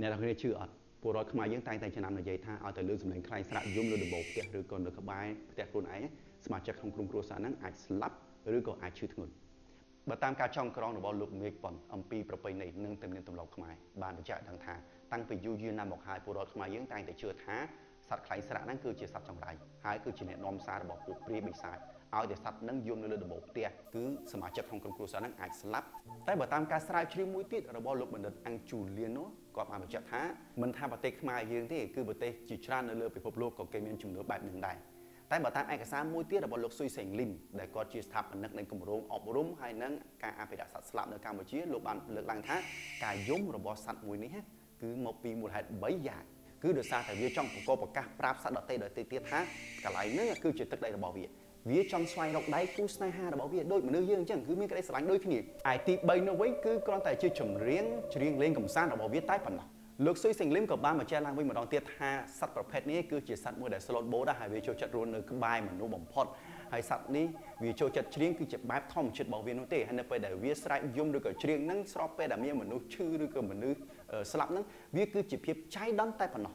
អ្នកនរគ្នាជឿអត់ពលរដ្ឋខ្មែរយើងតែងតែចំណាំនិយាយថាឲ្យតែលើសម្លេងខ្លែងស្រាក់យំលើដំបូលផ្ទះឬក៏នៅក្បែរផ្ទះខ្លួនឯងសមាជិកក្នុងក្រុមគ្រួសារហ្នឹងអាចស្លាប់ឬក៏អាចឈឺធ្ងន់បើតាមការចងក្រងរបស់លោកមេឃប៉ុនអំពីប្រពៃណីនិងទំនៀមទម្លាប់ខ្មែរបានបញ្ជាក់ដឹងថាតាំងពីយូរយារណាស់មកហើយពលរដ្ឋខ្មែរយើងតែងតែជឿថាសត្វខ្លែងស្រាក់ហ្នឹងគឺជាសត្វចង្រៃហើយគឺជាអ្នកនាំសាររបស់ពួកព្រាយបិសាច ឲ្យតែសត្វហ្នឹងយំនៅលើដំបូលផ្ទះគឺសមាជិកក្នុងក្រុមគ្រួសារហ្នឹងអាចស្លាប់តែបើតាមការស្រាវជ្រាវមួយទៀតរបស់លោកបណ្ឌិតអង្គជូលៀននោះគាត់បានបញ្ជាក់ថាមិនថាប្រទេសខ្មែរយើងទេគឺប្រទេសជាច្រើននៅលើពិភពលោកក៏គេមានជំនឿបែបហ្នឹងដែរតែបើតាមឯកសារមួយទៀតរបស់លោកស៊ុយសេងលីនដែលគាត់ជាស្ថាបនិកនៃគម្រោងអប់រំហើយនិងការអភិរក្សសត្វស្លាបនៅកម្ពុជាលោកបានលើកឡើងថាការយំរបស់សត្វមួយនេះគឺមកពីមូលហេតុ3យ៉ាងគឺដោយសារតែវាចង់បង្កប្រកាសប្រាប់សត្វដទៃដទៃទៀតថាកន្លែងនេះគឺជាទឹកដីរបស់វា វាចង់ស្វែងរកដៃគូស្នេហារបស់វាដូចមនុស្សយើងអញ្ចឹងគឺមានក្តីស្រឡាញ់ដូចគ្នាឯទី3នោះវិញគឺគ្រាន់តែជាចម្រៀងច្រៀងលេងកម្សាន្តរបស់វាតែប៉ុណ្ណោះលោកស៊ុយសេងលឹមក៏បានបញ្ជាក់ឡើងវិញម្ដងទៀតថាសត្វប្រភេទនេះគឺជាសត្វមួយដែលស្លូតបូតហើយវាចូលចិត្តរស់នៅក្បែរមនុស្សបំផុតហើយសត្វនេះវាចូលចិត្តច្រៀងគឺជាបែបធម្មជាតិរបស់វានោះទេហើយនៅពេលដែលវាស្រែកយំឬក៏ច្រៀងហ្នឹងស្របពេលដែលមានមនុស្សឈឺឬក៏មនុស្សស្លាប់ហ្នឹងវាគឺជាភាពចៃដន្យតែប៉ុណ្ណោះ